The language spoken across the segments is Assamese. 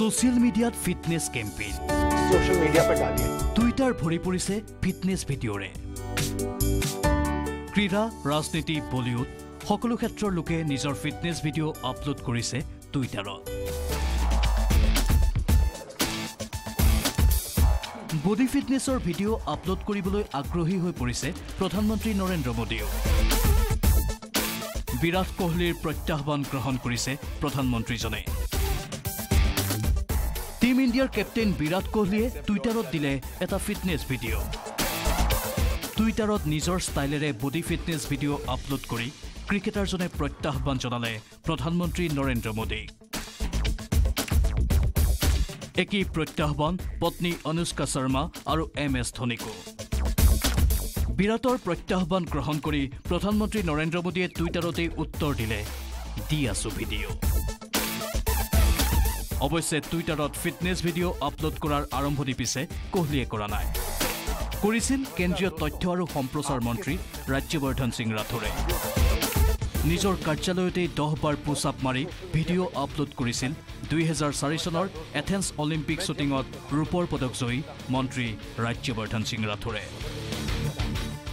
ছ'চিয়েল মিডিয়াত ফিটনেছ কেম্পেইন টুইটাৰ ভৰি পৰিছে ফিটনেছ ভিডিঅ'ৰে ক্ৰীড়া ৰাজনীতি বলিউড সকলো ক্ষেত্ৰৰ লোকে নিজৰ ফিটনেছ ভিডিঅ' আপলোড কৰিছে টুইটাৰত বডি ফিটনেছৰ ভিডিঅ' আপলোড কৰিবলৈ আগ্ৰহী হৈ পৰিছে প্ৰধানমন্ত্ৰী নৰেন্দ্ৰ মোদীয়েও বিৰাট কোহলিৰ প্ৰত্যাহ্বান গ্ৰহণ কৰিছে প্ৰধানমন্ত্ৰীজনে ইণ্ডিয়াৰ কেপ্টেইন বিৰাট কোহলিয়ে টুইটাৰত দিলে এটা ফিটনেছ ভিডিঅ' টুইটাৰত নিজৰ ষ্টাইলেৰে বডি ফিটনেছ ভিডিঅ' আপলোড কৰি ক্ৰিকেটাৰজনে প্ৰত্যাহ্বান জনালে প্ৰধানমন্ত্ৰী নৰেন্দ্ৰ মোদীক একেই প্ৰত্যাহ্বান পত্নী অনুষ্কা শৰ্মা আৰু এম এছ ধোনীকো। বিৰাটৰ প্ৰত্যাহ্বান গ্ৰহণ কৰি প্ৰধানমন্ত্ৰী নৰেন্দ্ৰ মোদীয়ে টুইটাৰতেই উত্তৰ দিলে। দি আছো ভিডিঅ' অৱশ্যে টুইটাৰত ফিটনেছ ভিডিঅ' আপলোড কৰাৰ আৰম্ভণি পিছে কোহলিয়ে কৰা নাই। কৰিছিল কেন্দ্ৰীয় তথ্য আৰু সম্প্ৰচাৰ মন্ত্ৰী ৰাজ্যবৰ্ধন সিং ৰাথোৰে। নিজৰ কাৰ্যালয়তেই দহ বাৰ পুছ আপ মাৰি ভিডিঅ' আপলোড কৰিছিল দুহেজাৰ চাৰি চনৰ এথেন্স অলিম্পিক শ্বুটিঙত ৰূপৰ পদক জয়ী মন্ত্ৰী ৰাজ্যবৰ্ধন সিং ৰাথোৰে।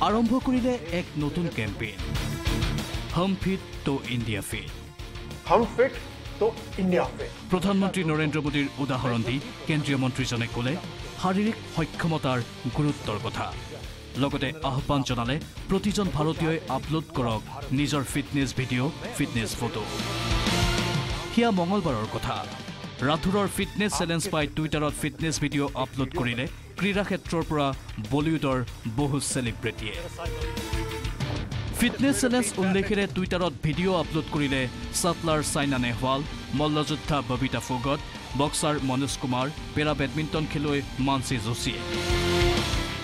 আৰম্ভ কৰিলে এক নতুন কেম্পেইন। হম ফিট টু ইণ্ডিয়া ফিট। হম ফিট মুক্ত ইণ্ডিয়া হবে উদাহৰণ দি কেন্দ্ৰীয় মন্ত্ৰীজনে কলে শাৰীৰিক সক্ষমতাৰ গুৰুত্বৰ কথা। লগতে আহ্বান জনালে প্ৰতিজন ভাৰতীয়ই আপলোড কৰক নিজৰ ফিটনেছ ভিডিঅ' ফিটনেছ ফটো। সেয়া মঙলবাৰৰ কথা। ৰাথোৰৰ ফিটনেছ চেলেঞ্জ পাই টুইটাৰত ফিটনেছ ভিডিঅ' আপলোড কৰিলে ক্ৰীড়া ক্ষেত্ৰৰ পৰা বলিউডৰ বহু চেলিব্ৰিটিয়ে। ফিটনেছ চেলেঞ্জ উল্লেখেৰে টুইটাৰত ভিডিঅ' আপলোড কৰিলে shuttler Saina Nehwal মল্লযোদ্ধা Babita Phogat boxer Manoj Kumar para badminton খেলুৱৈ মানসী যোশীয়ে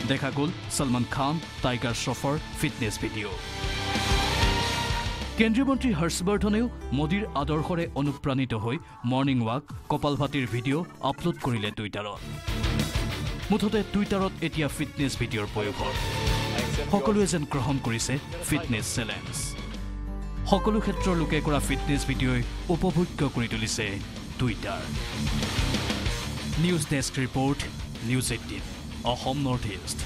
দেখা গ'ল সলমান খান টাইগাৰ শ্ৰফৰ ফিটনেছ ভিডিঅ' কেন্দ্ৰীয় মন্ত্ৰী হৰ্ষবৰ্ধনেও মোদীৰ আদৰ্শৰে অনুপ্ৰাণিত হৈ মৰ্ণিং ৱাক কপালভাতিৰ ভিডিঅ' আপলোড কৰিলে টুইটাৰত মুঠতে টুইটাৰত এতিয়া ফিটনেছ ভিডিঅ'ৰ পয়োভৰ সকলোৱে যেন গ্ৰহণ কৰিছে ফিটনেছ চেলেঞ্জ সকলো ক্ষেত্ৰৰ লোকে কৰা ফিটনেছ ভিডিঅ'ই উপভোগ্য কৰি তুলিছে Twitter news desk report news eighteen Assam north east